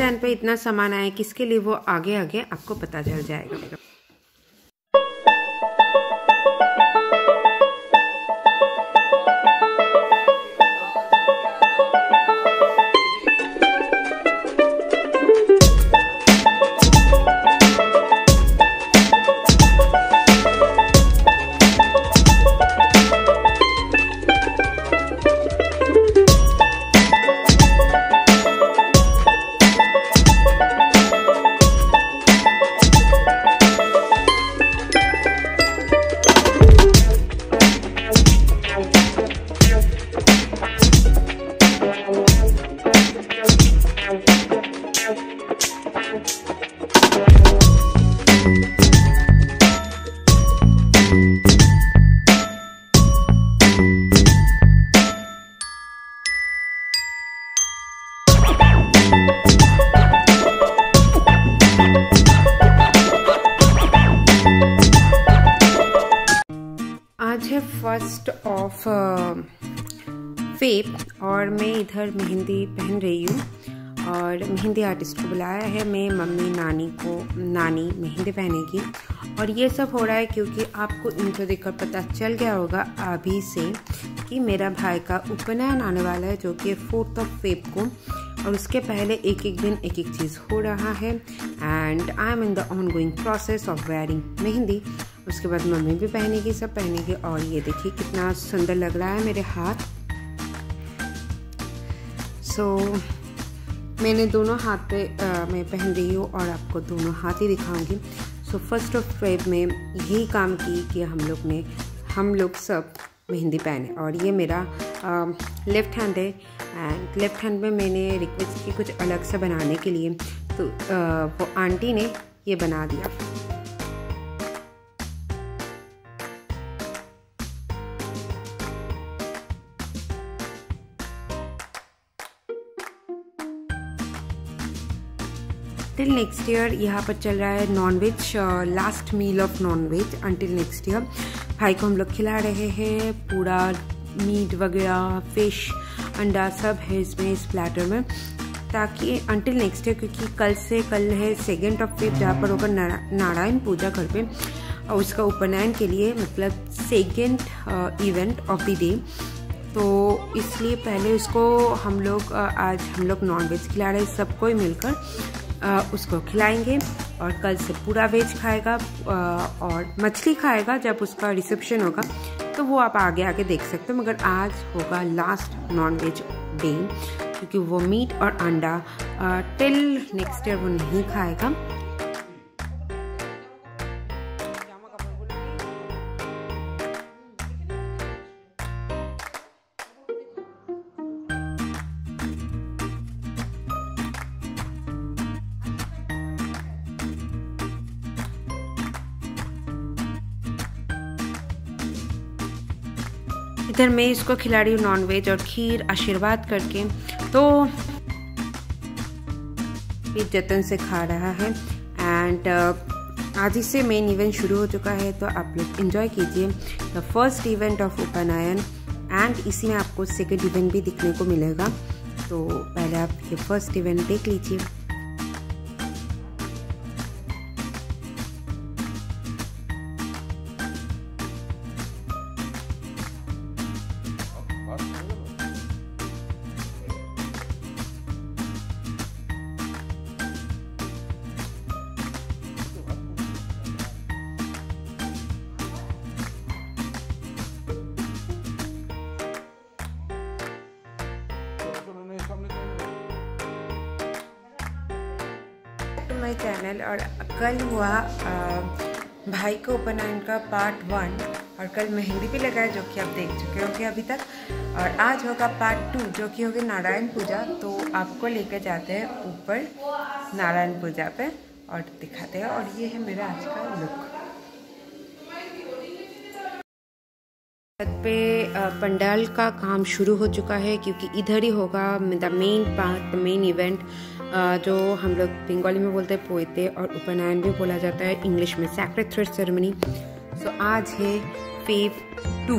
चैन पे इतना सामान आया किसके लिए वो आगे आगे आपको पता चल जाएगा। ऑफ़ फेप और मैं इधर मेहंदी पहन रही हूँ और मेहंदी आर्टिस्ट को बुलाया है मैं, मम्मी, नानी को, नानी मेहंदी पहनेगी। और ये सब हो रहा है क्योंकि आपको इनको देखकर पता चल गया होगा अभी से कि मेरा भाई का उपनयन आने वाला है जो कि फोर्थ ऑफ़ फेब को। और उसके पहले एक एक दिन एक एक चीज़ हो रहा है। And I am in the ongoing process of wearing mehndi. उसके बाद मम्मी भी पहनेगी सब पहनेगी। और ये देखिए कितना सुंदर लग रहा है मेरे हाथ। सो so, मैंने दोनों हाथ पे आ, मैं पहन रही हूँ और आपको दोनों हाथ ही दिखाऊँगी। सो फ़र्स्ट ऑफ़ फेब में यही काम की कि हम लोग ने हम लोग सब मेहंदी पहने। और ये मेरा लेफ़्ट हैंड है। एंड लेफ़्ट हैंड में मैंने रिक्वेस्ट की कुछ अलग से बनाने के लिए। तो आ, वो आंटी ने ये बना दिया। नेक्स्ट ईयर यहाँ पर चल रहा है non veg last meal of non veg until next year भाई को हम लोग खिला रहे हैं पूरा मीट वगैरह फ़िश अंडा सब है इसमें, इस प्लेटर में। ताकि अनटिल नेक्स्ट ईयर क्योंकि कल से, कल है सेकेंड ऑफ़ फेब जहाँ पर होगा नारायण पूजा घर पे। और उसका उपनयन के लिए मतलब second event of the day तो इसलिए पहले उसको हम लोग आज हम लोग नॉन वेज खिला रहे हैं, सबको ही मिलकर। उसको खिलाएँगे और कल से पूरा वेज खाएगा और मछली खाएगा जब उसका रिसेप्शन होगा तो वो आप आगे आगे देख सकते हो। मगर आज होगा लास्ट नॉन वेज डे क्योंकि वो मीट और अंडा टिल नेक्स्ट ईयर वो नहीं खाएगा। इधर मैं इसको खिला रही हूँ नॉन वेज और खीर आशीर्वाद करके। तो जतन से खा रहा है। एंड uh, आज ही से मेन इवेंट शुरू हो चुका है तो आप लोग इन्जॉय कीजिए the first event of upanayan and इसी में आपको सेकेंड इवेंट भी दिखने को मिलेगा। तो पहले आप ये फ़र्स्ट इवेंट देख लीजिए। माय चैनल और कल हुआ भाई को उपनयन का पार्ट वन और कल मेहंदी भी लगाए जो कि आप देख चुके होंगे अभी तक। और आज होगा पार्ट टू, जो कि होगी नारायण पूजा। तो आपको लेकर जाते हैं ऊपर नारायण पूजा पे और दिखाते हैं। और ये है मेरा आज का लुक पे पंडाल का काम शुरू हो चुका है, क्योंकि इधर ही होगा the main part main event जो हम लोग बंगाली में बोलते हैं पोएते और उपनयन भी बोला जाता है, इंग्लिश में सैक्रेड थ्रेड सेरेमनी सो आज है फेव टू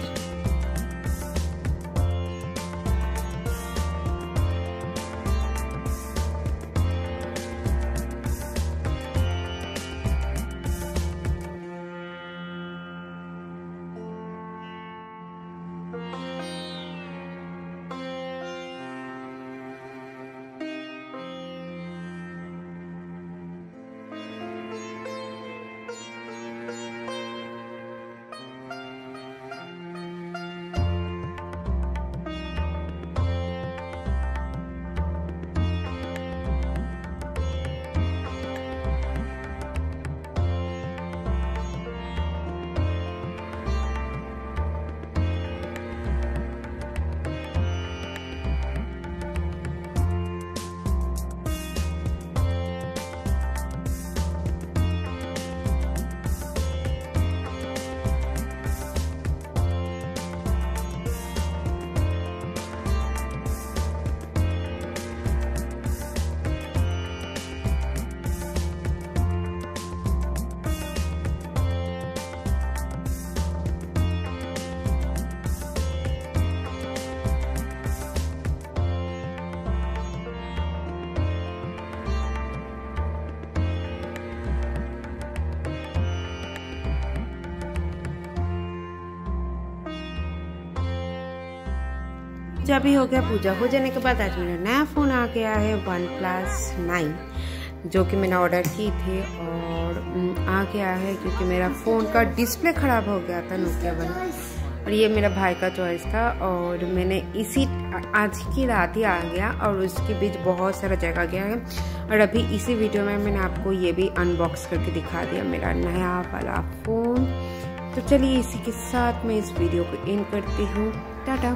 जब अभी हो गया पूजा हो जाने के बाद आज मेरा नया फ़ोन आ गया है वन प्लस नाइन जो कि मैंने ऑर्डर की थी और आ गया है क्योंकि मेरा फ़ोन का डिस्प्ले ख़राब हो गया था नोकिया वाला और ये मेरा भाई का चॉइस था और मैंने इसी, आज की रात ही आ गया और उसके बीच बहुत सारा जगह गया है। और अभी इसी वीडियो में मैंने आपको ये भी अनबॉक्स करके दिखा दिया मेरा नया वाला फ़ोन तो चलिए इसी के साथ मैं इस वीडियो को इन करती हूँ। टाटा।